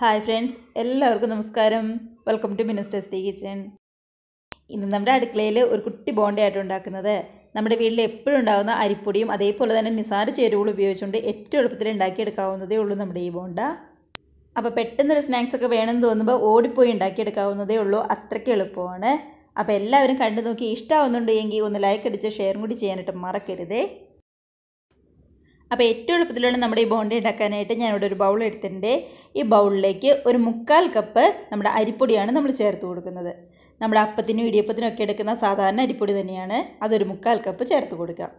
Hi friends എല്ലാവർക്കും നമസ്കാരം. Welcome to minister stay kitchen ഇന്ന് നമ്മുടെ അടുക്കളയിൽ ഒരു കുട്ടി ബോണ്ടയായിട്ട് ഉണ്ടാക്കുന്നത്. നമ്മുടെ വീട്ടിൽ എപ്പോഴും ഉണ്ടാകുന്ന അരിപ്പൊടിയും അതേപോലെ തന്നെ നിസാര ചേരുവകൾ ഉപയോഗിച്ചുകൊണ്ട് ഏറ്റവും എളുപ്പത്തിൽ ഉണ്ടാക്കിയെടുക്കാവുന്നതേ ഉള്ളൂ നമ്മുടെ ഈ ബോണ്ട. അപ്പോൾ പെട്ടെന്നൊരു സ്നാക്സ് ഒക്കെ വേണമെന്ന് തോന്നുമ്പോൾ ഓടിപ്പോയി ഉണ്ടാക്കിയെടുക്കാവുന്നതേ ഉള്ളൂ. അത്രയ്ക്ക് എളുപ്പമാണ്. അപ്പോൾ എല്ലാവരും കണ്ടു നോക്കി ഇഷ്ടമാവുന്നുണ്ടെങ്കിൽ ഒന്ന് ലൈക്ക് അടിച്ച് ഷെയറും കൂടി ചെയ്യാനായിട്ട് മറക്കരുതേ. അപ്പോൾ ഏറ്റവും എളുപ്പത്തിലുള്ള നമ്മുടെ ഈ ബോണ്ട ഉണ്ടാക്കാനായിട്ട് ഞാനിവിടെ ഒരു ബൗൾ എടുത്തിട്ടുണ്ട്. ഈ ബൗളിലേക്ക് ഒരു മുക്കാൽ കപ്പ് നമ്മുടെ അരിപ്പൊടിയാണ് നമ്മൾ ചേർത്ത് കൊടുക്കുന്നത്. നമ്മുടെ അപ്പത്തിനും ഇടിയപ്പത്തിനും ഒക്കെ എടുക്കുന്ന സാധാരണ അരിപ്പൊടി തന്നെയാണ്. അതൊരു മുക്കാൽ കപ്പ് ചേർത്ത് കൊടുക്കാം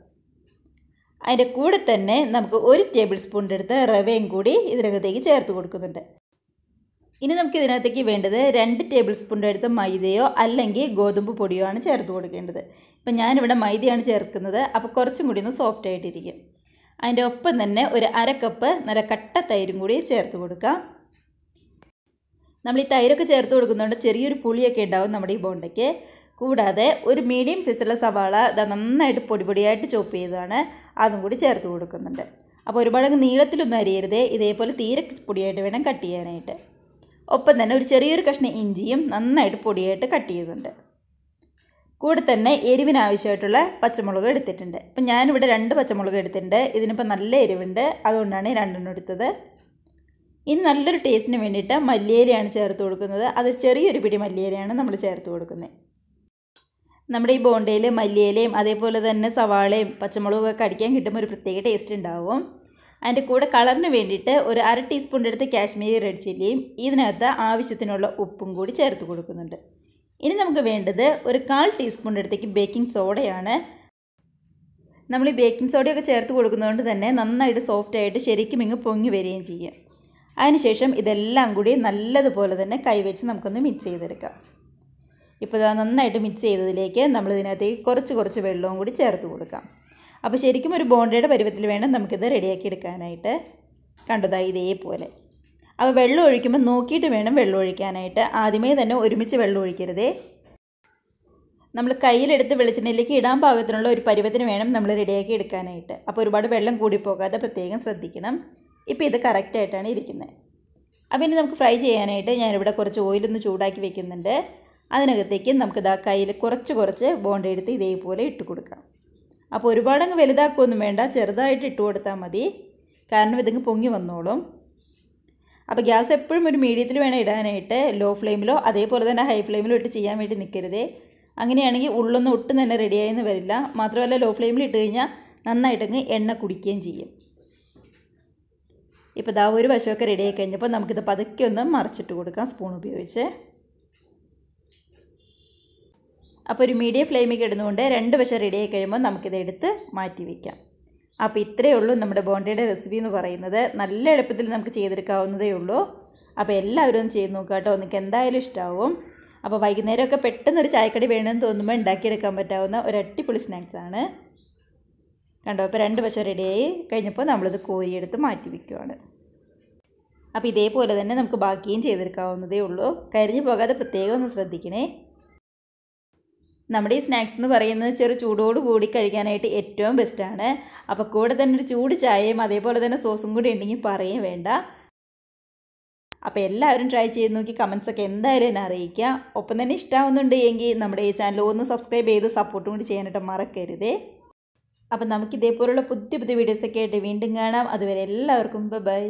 അതിന്റെ കൂടെ തന്നെ നമുക്ക് ഒരു ടേബിൾ സ്പൂണിന്റെ അടുത്ത് റവയും കൂടി ഇതിനകത്തേക്ക് ചേർത്ത് കൊടുക്കുന്നുണ്ട്. ഇനി നമുക്ക് ഇതിനകത്തേക്ക് വേണ്ടത് രണ്ട് ടേബിൾ സ്പൂണിന്റെ അടുത്ത് മൈദയോ അല്ലെങ്കിൽ ഗോതമ്പ് പൊടിയോ ആണ് ചേർത്ത് കൊടുക്കേണ്ടത്. ഇപ്പം ഞാനിവിടെ മൈദയാണ് ചേർക്കുന്നത്. അപ്പോൾ കുറച്ചും കൂടി ഒന്ന് സോഫ്റ്റ് ആയിട്ടിരിക്കും. അതിന്റെ ഒപ്പം തന്നെ ഒരു അരക്കപ്പ് കപ്പ് നല്ല കട്ട തൈരും കൂടി ചേർത്ത് കൊടുക്കാം. നമ്മൾ ഈ തൈരൊക്കെ ചേർത്ത് കൊടുക്കുന്നതുകൊണ്ട് ചെറിയൊരു പുളിയൊക്കെ ഉണ്ടാവും നമ്മുടെ ഈ ബോണ്ടയ്ക്ക്. കൂടാതെ ഒരു മീഡിയം സൈസുള്ള സവാള ഇത് നന്നായിട്ട് പൊടി പൊടിയായിട്ട് ചോപ്പ് ചെയ്തതാണ്. അതും കൂടി ചേർത്ത് കൊടുക്കുന്നുണ്ട്. അപ്പോൾ ഒരുപാട് നീളത്തിലൊന്നും അരിയരുത്. ഇതേപോലെ തീരെ പൊടിയായിട്ട് വേണം കട്ട് ചെയ്യാനായിട്ട്. ഒപ്പം തന്നെ ഒരു ചെറിയൊരു കഷ്ണം ഇഞ്ചിയും നന്നായിട്ട് പൊടിയായിട്ട് കട്ട് ചെയ്യുന്നുണ്ട് കൂടെ തന്നെ എരിവിനാവശ്യമായിട്ടുള്ള പച്ചമുളക് എടുത്തിട്ടുണ്ട്. അപ്പം ഞാനിവിടെ രണ്ട് പച്ചമുളക് എടുത്തിട്ടുണ്ട്. ഇതിനിപ്പോൾ നല്ല എരിവുണ്ട്. അതുകൊണ്ടാണ് രണ്ടെണ്ണം എടുത്തത്. ഇനി നല്ലൊരു ടേസ്റ്റിന് വേണ്ടിയിട്ട് മല്ലിയിലയാണ് ചേർത്ത് കൊടുക്കുന്നത്. അത് ചെറിയൊരു പിടി മല്ലിയിലയാണ് നമ്മൾ ചേർത്ത് കൊടുക്കുന്നത്. നമ്മുടെ ഈ ബോണ്ടയിൽ മല്ലിയിലയും അതേപോലെ തന്നെ സവാളയും പച്ചമുളകൊക്കെ അടിക്കാൻ കിട്ടുമ്പോൾ ഒരു പ്രത്യേക ടേസ്റ്റ് ഉണ്ടാവും. അതിന്റെ കൂടെ കളറിന് വേണ്ടിയിട്ട് ഒരു അര ടീസ്പൂണിന്റെ അടുത്ത് കാശ്മീരി റെഡ് ചില്ലിയും ഇതിനകത്ത് ആവശ്യത്തിനുള്ള ഉപ്പും കൂടി ചേർത്ത് കൊടുക്കുന്നുണ്ട്. ഇനി നമുക്ക് വേണ്ടത് ഒരു കാൽ ടീസ്പൂൺ അടുത്തേക്ക് ബേക്കിംഗ് സോഡയാണ്. നമ്മൾ ഈ ബേക്കിംഗ് സോഡയൊക്കെ ചേർത്ത് കൊടുക്കുന്നതുകൊണ്ട് തന്നെ നന്നായിട്ട് സോഫ്റ്റ് ആയിട്ട് ശരിക്കും ഇങ്ങ് പൊങ്ങി വരികയും ചെയ്യും. അതിനുശേഷം ഇതെല്ലാം കൂടി നല്ലതുപോലെ തന്നെ കൈവച്ച് നമുക്കൊന്ന് മിക്സ് ചെയ്തെടുക്കാം. ഇപ്പോൾ ഇതാ നന്നായിട്ട് മിക്സ് ചെയ്തതിലേക്ക് നമ്മൾ ഇതിനകത്തേക്ക് കുറച്ച് കുറച്ച് വെള്ളവും കൂടി ചേർത്ത് കൊടുക്കാം. അപ്പോൾ ശരിക്കും ഒരു ബോണ്ടയുടെ പരുവത്തിൽ വേണം നമുക്കിത് റെഡിയാക്കി എടുക്കാനായിട്ട്. കണ്ടതായി ഇതേപോലെ. അപ്പോൾ വെള്ളം ഒഴിക്കുമ്പോൾ നോക്കിയിട്ട് വേണം വെള്ളം ഒഴിക്കാനായിട്ട്. ആദ്യമേ തന്നെ ഒരുമിച്ച് വെള്ളം ഒഴിക്കരുതേ. നമ്മൾ കയ്യിലെടുത്ത് വെളിച്ചെണ്ണയിലേക്ക് ഇടാൻ പാകത്തിനുള്ള ഒരു പരുവത്തിന് വേണം നമ്മൾ റെഡിയാക്കി എടുക്കാനായിട്ട്. അപ്പോൾ ഒരുപാട് വെള്ളം കൂടി പോകാതെ പ്രത്യേകം ശ്രദ്ധിക്കണം. ഇപ്പോൾ ഇത് കറക്റ്റായിട്ടാണ് ഇരിക്കുന്നത്. അപ്പോൾ ഇനി നമുക്ക് ഫ്രൈ ചെയ്യാനായിട്ട് ഞാനിവിടെ കുറച്ച് ഓയിലൊന്ന് ചൂടാക്കി വെക്കുന്നുണ്ട്. അതിനകത്തേക്ക് നമുക്ക് ഇതാ കയ്യിൽ കുറച്ച് കുറച്ച് ബോണ്ട എടുത്ത് ഇതേപോലെ ഇട്ട് കൊടുക്കാം. അപ്പോൾ ഒരുപാടങ്ങ് വലുതാക്കുകയൊന്നും വേണ്ട ചെറുതായിട്ട് ഇട്ട് കൊടുത്താൽ മതി. കാരണം ഇതങ്ങ് പൊങ്ങി വന്നോളും. അപ്പോൾ ഗ്യാസ് എപ്പോഴും ഒരു മീഡിയത്തിൽ വേണം ഇടാനായിട്ട് ലോ ഫ്ലെയിമിലോ അതേപോലെ തന്നെ ഹൈ ഫ്ലെയിമിലോ ഇട്ട് ചെയ്യാൻ വേണ്ടി നിൽക്കരുതേ അങ്ങനെയാണെങ്കിൽ ഉള്ളൊന്നും ഒട്ടും തന്നെ റെഡിയായെന്ന് വരില്ല. മാത്രമല്ല ലോ ഫ്ലെയിമിൽ ഇട്ട് കഴിഞ്ഞാൽ നന്നായിട്ടങ്ങ് എണ്ണ കുടിക്കുകയും ചെയ്യും. ഇപ്പോൾ ദാ ഒരു വശമൊക്കെ റെഡിയായി കഴിഞ്ഞപ്പോൾ നമുക്കിത് പതുക്കെ ഒന്ന് മറിച്ചിട്ട് കൊടുക്കാം സ്പൂൺ ഉപയോഗിച്ച്. അപ്പോൾ ഒരു മീഡിയം ഫ്ലെയിമിൽ കിടന്നുകൊണ്ട് രണ്ട് വശം റെഡിയായി കഴിയുമ്പോൾ നമുക്കിത് എടുത്ത് മാറ്റി വയ്ക്കാം അപ്പോൾ ഇത്രയേ ഉള്ളൂ നമ്മുടെ ബോണ്ടയുടെ റെസിപ്പി എന്ന് പറയുന്നത്. നല്ല എളുപ്പത്തിൽ നമുക്ക് ചെയ്തെടുക്കാവുന്നതേ ഉള്ളൂ. അപ്പോൾ എല്ലാവരും ഒന്ന് ചെയ്ത് നോക്കുക കേട്ടോ. നിങ്ങൾക്ക് എന്തായാലും ഇഷ്ടമാവും അപ്പോൾ വൈകുന്നേരമൊക്കെ പെട്ടെന്ന് ഒരു ചായക്കടി വേണമെന്ന് തോന്നുമ്പോൾ ഉണ്ടാക്കിയെടുക്കാൻ പറ്റാവുന്ന ഒരു അടിപൊളി സ്നാക്സാണ് കണ്ടോ? അപ്പോൾ രണ്ട് വശം റെഡിയായി കഴിഞ്ഞപ്പോൾ നമ്മളിത് കോരിയെടുത്ത് മാറ്റി വയ്ക്കുവാണ് അപ്പോൾ ഇതേപോലെ തന്നെ നമുക്ക് ബാക്കിയും ചെയ്തെടുക്കാവുന്നതേ ഉള്ളൂ. കരിഞ്ഞു പോകാതെ പ്രത്യേകം ഒന്ന് ശ്രദ്ധിക്കണേ. നമ്മുടെ ഈ സ്നാക്സ് എന്ന് പറയുന്നത് ചെറു ചൂടോട് കൂടി കഴിക്കാനായിട്ട് ഏറ്റവും ബെസ്റ്റാണ് അപ്പോൾ കൂടെ തന്നെ ഒരു ചൂട് ചായയും അതേപോലെ തന്നെ സോസും കൂടി ഉണ്ടെങ്കിൽ പറയും വേണ്ട. അപ്പോൾ എല്ലാവരും ട്രൈ ചെയ്ത് നോക്കി കമൻസൊക്കെ എന്തായാലും എന്നെ അറിയിക്കുക. ഒപ്പം തന്നെ ഇഷ്ടമാവുന്നുണ്ട് എങ്കിൽ നമ്മുടെ ഈ ചാനൽ ഒന്ന് സബ്സ്ക്രൈബ് ചെയ്ത് സപ്പോർട്ടും കൂടി ചെയ്യാനായിട്ട് മറക്കരുതേ. അപ്പം നമുക്ക് ഇതേപോലുള്ള പുതിയ പുതിയ വീഡിയോസൊക്കെ ആയിട്ട് വീണ്ടും കാണാം. അതുവരെ എല്ലാവർക്കും ബൈ